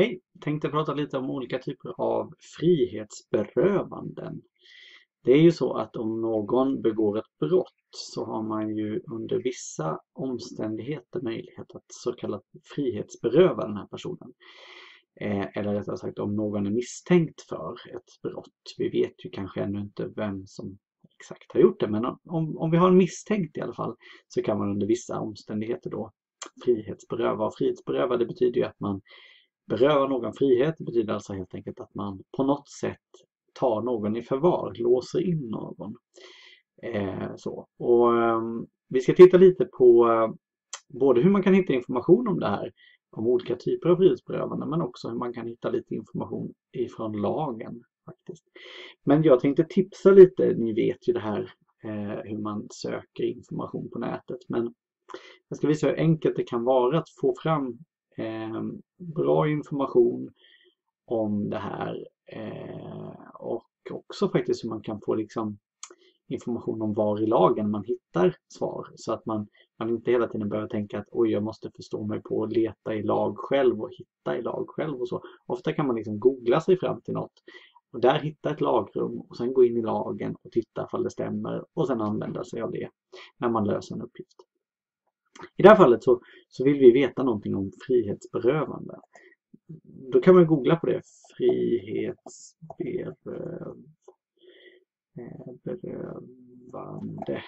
Hej! Tänkte prata lite om olika typer av frihetsberövanden. Det är ju så att om någon begår ett brott så har man ju under vissa omständigheter möjlighet att så kallat frihetsberöva den här personen. Eh, eller rättare sagt om någon är misstänkt för ett brott. Vi vet ju kanske ännu inte vem som exakt har gjort det men om, om vi har en misstänkt i alla fall så kan man under vissa omständigheter då frihetsberöva. Och frihetsberöva det betyder ju att man beröva någon frihet. Betyder alltså helt enkelt att man på något sätt tar någon i förvar, låser in någon. Eh, så. Och, eh, vi ska titta lite på eh, både hur man kan hitta information om det här, om olika typer av frihetsberövande, men också hur man kan hitta lite information ifrån lagen. faktiskt. Men jag tänkte tipsa lite, ni vet ju det här eh, hur man söker information på nätet, men jag ska visa hur enkelt det kan vara att få fram Ehm, bra information om det här eh, och också faktiskt hur man kan få liksom information om var i lagen man hittar svar så att man, man inte hela tiden behöver tänka att oj jag måste förstå mig på att leta i lag själv och hitta i lag själv och så. Ofta kan man liksom googla sig fram till något och där hitta ett lagrum och sen gå in i lagen och titta ifall det stämmer och sen använda sig av det när man löser en uppgift. I det här fallet så, så vill vi veta någonting om frihetsberövande. Då kan man googla på det. Frihetsberövande.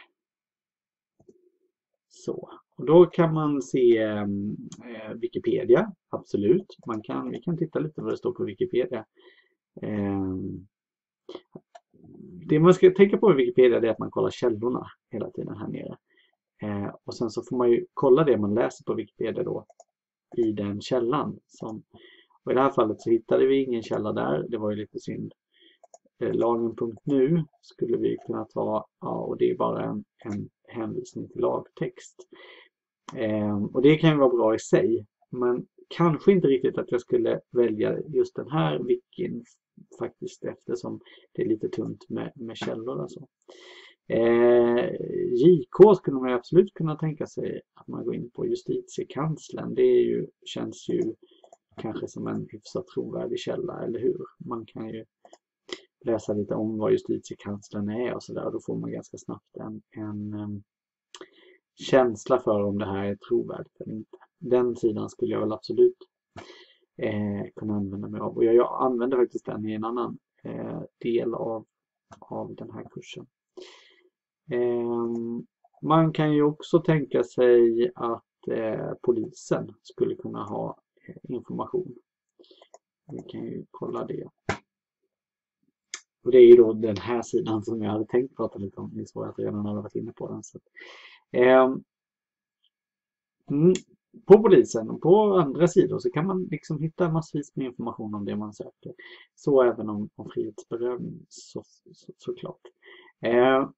Så, och då kan man se ehm, eh, Wikipedia, absolut. Man kan, vi kan titta lite vad det står på Wikipedia. Eh, det man ska tänka på i Wikipedia är att man kollar källorna hela tiden här nere. Eh, och sen så får man ju kolla det man läser på Wikipedia då i den källan. Som, och I det här fallet så hittade vi ingen källa där, det var ju lite synd. Eh, Lagen.nu skulle vi kunna ta, ja, och det är bara en, en hänvisning till lagtext. Eh, och det kan ju vara bra i sig, men kanske inte riktigt att jag skulle välja just den här wikin faktiskt eftersom det är lite tunt med, med källor. Alltså. Eh, JK skulle man absolut kunna tänka sig att man går in på justitiekanslern. Det är ju, känns ju kanske som en hyfsat trovärdig källa, eller hur? Man kan ju läsa lite om vad justitiekanslern är och sådär. Då får man ganska snabbt en, en um, känsla för om det här är trovärdigt eller inte. Den sidan skulle jag väl absolut eh, kunna använda mig av. Och jag, jag använder faktiskt den i en annan eh, del av, av den här kursen. Ehm, man kan ju också tänka sig att eh, polisen skulle kunna ha eh, information. Vi kan ju kolla det. Och det är ju då den här sidan som jag hade tänkt prata lite om. Ni såg att jag redan hade varit inne på den. Så. Eh, på polisen och på andra sidor så kan man liksom hitta massvis med information om det man söker. Så även om, om frihetsberövning så, så, såklart. Eh,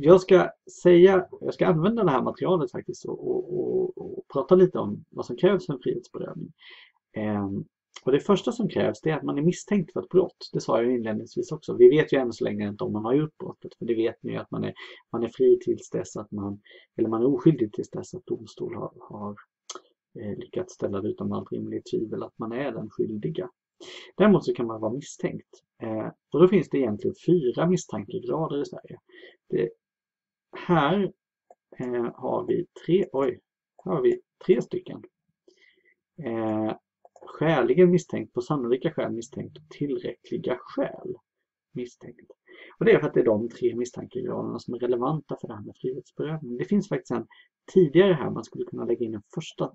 jag ska säga, jag ska använda det här materialet faktiskt och, och, och, och prata lite om vad som krävs för en frihetsberövning. Eh, och det första som krävs det är att man är misstänkt för ett brott. Det sa jag inledningsvis också. Vi vet ju än så länge inte om man har gjort brottet. För det vet ni ju att man är, man är fri tills dess att man, eller man är oskyldig tills dess att domstol har, har eh, lyckats ställa det utom allt rimligt tvivel att man är den skyldiga. Däremot så kan man vara misstänkt. Eh, och då finns det egentligen fyra misstankegrader i Sverige. Det här eh, har vi tre, oj, har vi tre stycken. Eh, skäligen misstänkt, på sannolika skäl misstänkt och tillräckliga skäl misstänkt. Och det är för att det är de tre misstankegraderna som är relevanta för det här med frihetsberövning. Det finns faktiskt en tidigare här, man skulle kunna lägga in en första,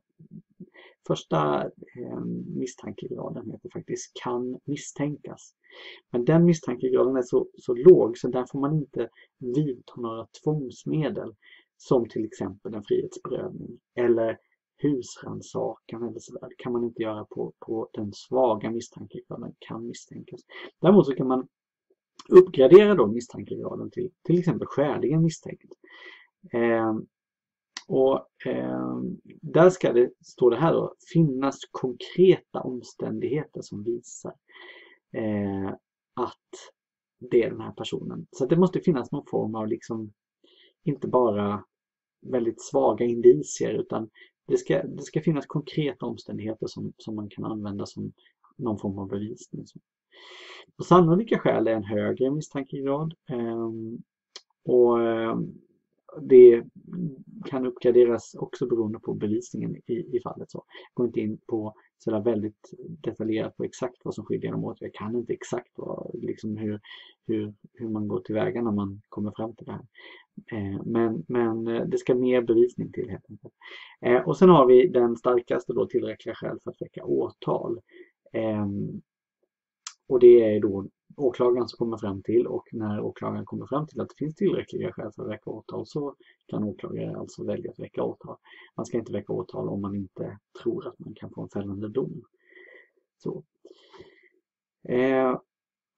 första eh, misstankegraden heter faktiskt kan misstänkas. Men den misstankegraden är så, så låg så där får man inte vidta några tvångsmedel som till exempel en frihetsberövning eller husrannsakan eller sådär. Det kan man inte göra på, på den svaga misstankegraden kan misstänkas. Däremot så kan man uppgradera då misstankegraden till till exempel skäligen misstänkt. Eh, och eh, där ska det, står det här då, finnas konkreta omständigheter som visar eh, att det är den här personen. Så det måste finnas någon form av liksom, inte bara väldigt svaga indicier utan det, ska, det ska finnas konkreta omständigheter som, som man kan använda som någon form av bevisning. Och sannolika skäl är en högre misstankegrad. Eh, och ehm, det kan uppgraderas också beroende på bevisningen i, i fallet. Så jag går inte in på så väldigt detaljerat på exakt vad som skiljer dem åt. Jag kan inte exakt vad, liksom hur, hur, hur man går tillväga när man kommer fram till det här. Eh, men, men eh, det ska mer bevisning till helt enkelt. Eh, och sen har vi den starkaste då tillräckliga skäl för att väcka åtal. Ehm, och det är då åklagaren som kommer fram till och när åklagaren kommer fram till att det finns tillräckliga skäl för att väcka åtal så kan åklagaren alltså välja att väcka åtal. Man ska inte väcka åtal om man inte tror att man kan få en fällande dom. Så. Eh,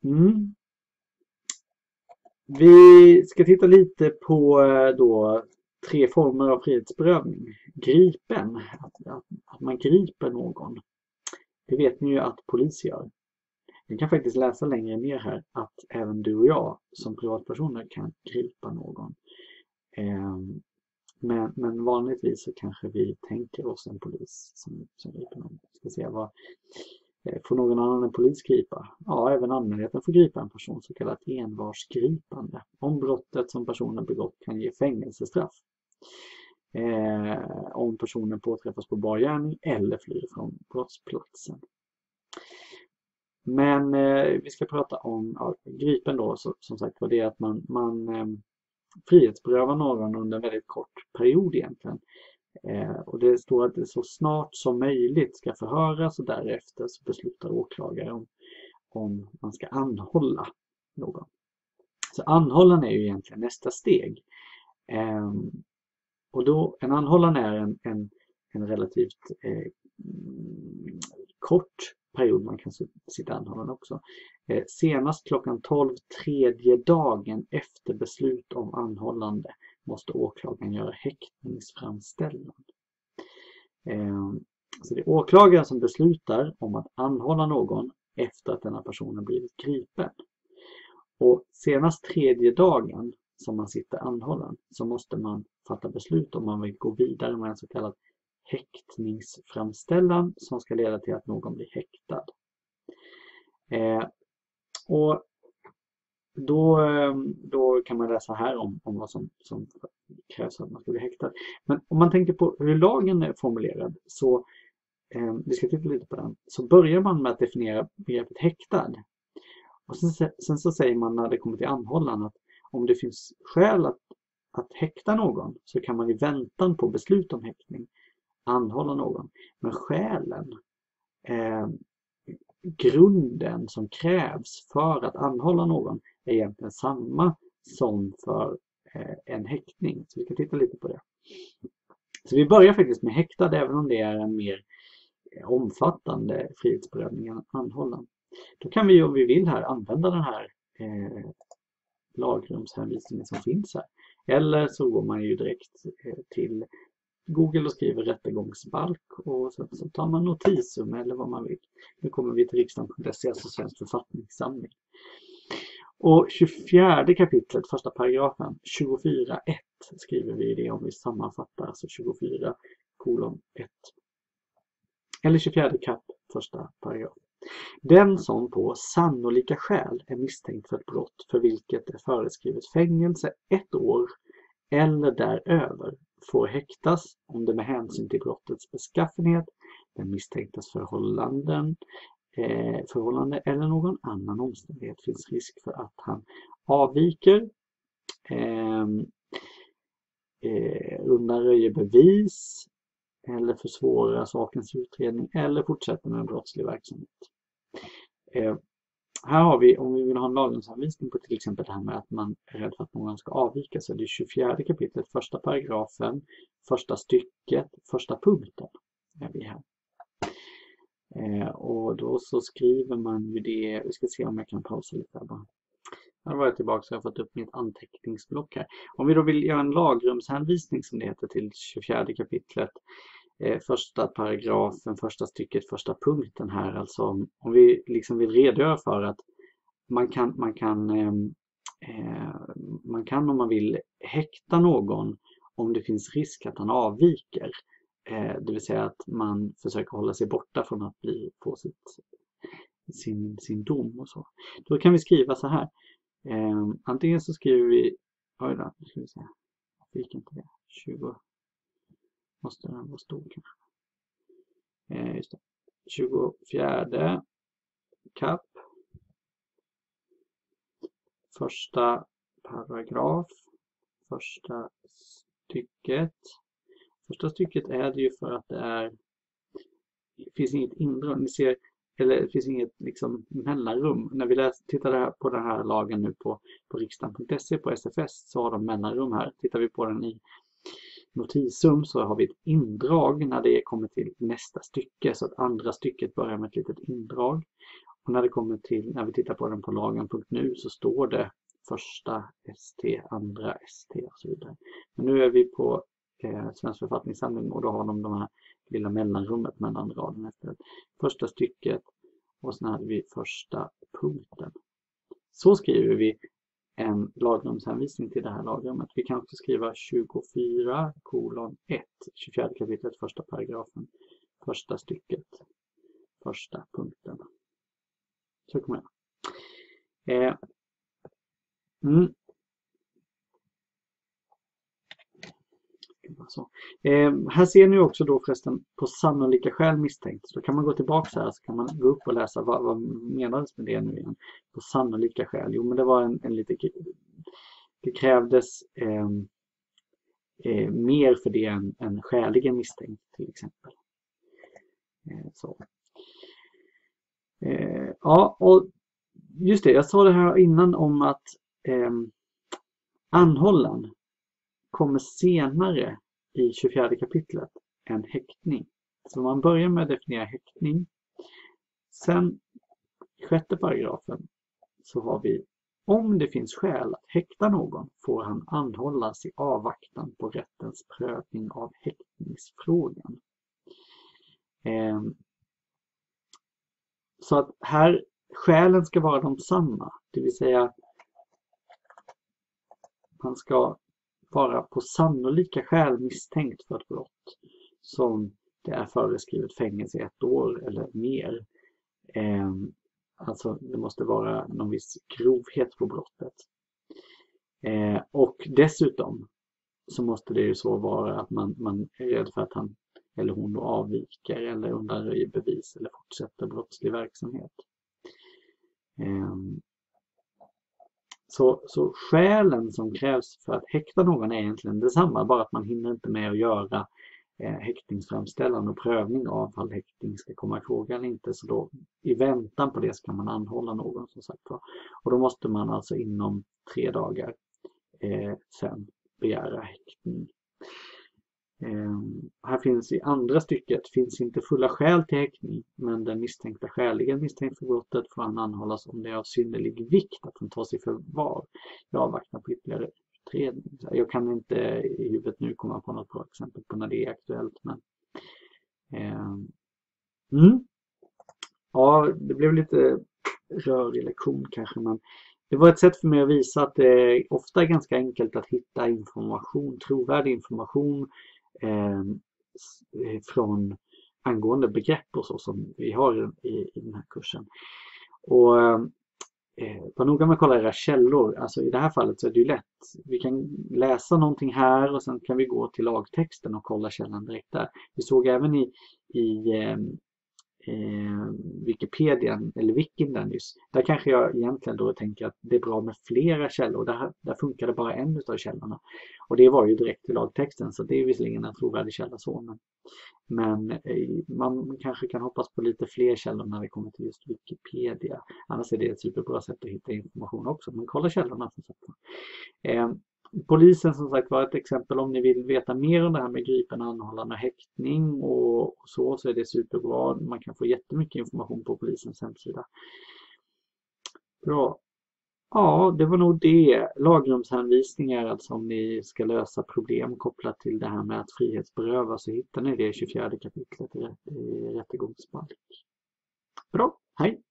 mm. Vi ska titta lite på eh, då tre former av frihetsberövning. Gripen, att, att, att man griper någon. Det vet ni ju att polis gör. Vi kan faktiskt läsa längre ner här att även du och jag som privatpersoner kan gripa någon. Ehm, men, men vanligtvis så kanske vi tänker oss en polis som, som griper någon. Ska se vad, eh, får någon annan än polis gripa? Ja, även allmänheten får gripa en person, så kallat envarsgripande. Om brottet som personen begått kan ge fängelsestraff. Eh, om personen påträffas på bar gärning eller flyr från brottsplatsen. Men eh, vi ska prata om ja, gripen då, så, som sagt var det att man, man eh, frihetsberövar någon under en väldigt kort period egentligen. Eh, och det står att det så snart som möjligt ska förhöras och därefter så beslutar åklagare om, om man ska anhålla någon. Så anhållan är ju egentligen nästa steg. Eh, och då, en anhållan är en, en, en relativt eh, kort period man kan sitta anhållen också. Eh, senast klockan 12 tredje dagen efter beslut om anhållande måste åklagaren göra häktningsframställan. Eh, så det är åklagaren som beslutar om att anhålla någon efter att denna person har blivit gripen. Och senast tredje dagen som man sitter anhållen så måste man fatta beslut om man vill gå vidare med en så kallad häktningsframställan som ska leda till att någon blir häktad. Eh, och då, eh, då kan man läsa här om, om vad som, som krävs för att man ska bli häktad. Men om man tänker på hur lagen är formulerad så eh, vi ska titta lite på den. Så börjar man med att definiera begreppet häktad. Och sen, sen så säger man när det kommer till anhållan att om det finns skäl att, att häkta någon så kan man i väntan på beslut om häktning anhålla någon. Men skälen, eh, grunden som krävs för att anhålla någon är egentligen samma som för eh, en häktning. Så vi ska titta lite på det. Så vi börjar faktiskt med häktad även om det är en mer eh, omfattande frihetsberövning än anhållan. Då kan vi om vi vill här använda den här eh, lagrumshänvisningen som finns här. Eller så går man ju direkt eh, till Google och skriver rättegångsbalk och sen så tar man notisum eller vad man vill. Nu kommer vi till riksdagen.se, alltså Svensk författningssamling. Och 24 kapitlet, första paragrafen, 24.1 skriver vi det om vi sammanfattar, alltså 24 kolon 1. Eller 24 kap, första paragraf. Den som på sannolika skäl är misstänkt för ett brott för vilket är föreskrivet fängelse ett år eller däröver får häktas om det med hänsyn till brottets beskaffenhet, den misstänktas förhållanden, eh, förhållande eller någon annan omständighet finns risk för att han avviker, ehm, eh, eh, undanröjer bevis eller försvårar sakens utredning eller fortsätter med en brottslig verksamhet. Eh, här har vi, om vi vill ha en lagringsanvisning på till exempel det här med att man är rädd för att någon ska avvika, så är det 24 kapitlet, första paragrafen, första stycket, första punkten. Är vi här. Eh, och då så skriver man ju det, vi ska se om jag kan pausa lite här bara. Nu var jag tillbaka så jag har fått upp mitt anteckningsblock här. Om vi då vill göra en lagrumshänvisning som det heter till 24 kapitlet Eh, första paragrafen, första stycket, första punkten här. Alltså om vi liksom vill redogöra för att man kan, man kan, ehm, eh, man kan om man vill häkta någon om det finns risk att han avviker Eh, det vill säga att man försöker hålla sig borta från att bli, få sitt, sin, sin dom och så. Då kan vi skriva så här. Eh, antingen så skriver vi, oj då, nu ska vi se, jag fick inte det? 20, måste den vara stor kanske. Eh, just det. 24 kapp. Första paragraf. Första stycket. Första stycket är det ju för att det är det finns inget indrag. Ni ser, eller det finns inget liksom mellanrum. När vi läs, tittar på den här lagen nu på, på riksdagen.se på SFS så har de mellanrum här. Tittar vi på den i notisum så har vi ett indrag när det kommer till nästa stycke så att andra stycket börjar med ett litet indrag. Och när det kommer till, när vi tittar på den på lagen.nu så står det första ST, andra ST och så vidare. Men nu är vi på eh, Svensk författningssamling och då har de de här lilla mellanrummet mellan raderna efter första stycket och sen hade vi första punkten. Så skriver vi en lagrumshänvisning till det här lagrummet. Vi kan också skriva 24 kolon 1, 24 kapitlet, första paragrafen, första stycket, första punkten. Så kommer jag. Eh, mm. Så. Eh, här ser ni också då förresten på sannolika skäl misstänkt. Så då kan man gå tillbaka här så kan man gå upp och läsa vad, vad menades med det nu igen. På sannolika skäl. Jo men det var en, en lite Det krävdes eh, eh, mer för det än, än skäligen misstänkt till exempel. Eh, så. Eh, ja och just det, jag sa det här innan om att eh, anhållan kommer senare i 24 kapitlet än häktning. Så man börjar med att definiera häktning. Sen i sjätte paragrafen så har vi om det finns skäl att häkta någon får han anhållas i avvaktan på rättens prövning av häktningsfrågan. Ehm, så att här skälen ska vara de samma, det vill säga man ska vara på sannolika skäl misstänkt för ett brott som det är föreskrivet fängelse i ett år eller mer. Eh, alltså det måste vara någon viss grovhet på brottet. Eh, och dessutom så måste det ju så vara att man, man är rädd för att han eller hon då avviker eller undanröjer bevis eller fortsätter brottslig verksamhet. Eh, så, så skälen som krävs för att häkta någon är egentligen detsamma, bara att man hinner inte med att göra eh, häktningsframställan och prövning av fall häktning ska komma i fråga eller inte. Så då i väntan på det ska man anhålla någon som sagt var. Och då måste man alltså inom tre dagar eh, sen begära häktning. Ehm, här finns i andra stycket finns inte fulla skäl till häktning men den misstänkta skäligen misstänkt för brottet får han anhållas om det är av synnerlig vikt att han tas i förvar i avvaktan på ytterligare utredning. Jag kan inte i huvudet nu komma på något bra exempel på när det är aktuellt men ehm, mm. Ja, det blev lite rörig lektion kanske men det var ett sätt för mig att visa att det ofta är ganska enkelt att hitta information, trovärdig information Ehm, eh, från angående begrepp och så som vi har i, i den här kursen. Och eh, var noga med att kolla era källor. Alltså i det här fallet så är det ju lätt. Vi kan läsa någonting här och sen kan vi gå till lagtexten och kolla källan direkt där. Vi såg även i, i eh, eh, Wikipedia eller Wikin där nyss. Där kanske jag egentligen då tänker att det är bra med flera källor. Där, där funkade bara en av källorna. Och det var ju direkt i lagtexten så det är visserligen en trovärdig källa så. Men, men eh, man kanske kan hoppas på lite fler källor när det kommer till just Wikipedia. Annars är det ett superbra sätt att hitta information också. Men kolla källorna som sagt. Eh, Polisen som sagt var ett exempel om ni vill veta mer om det här med gripen, anhållande och häktning och så, så är det superbra. Man kan få jättemycket information på polisens hemsida. Bra. Ja, det var nog det. Lagrumshänvisningar, alltså om ni ska lösa problem kopplat till det här med att frihetsberöva så hittar ni det i 24 kapitlet i rättegångsbalk. Bra, hej!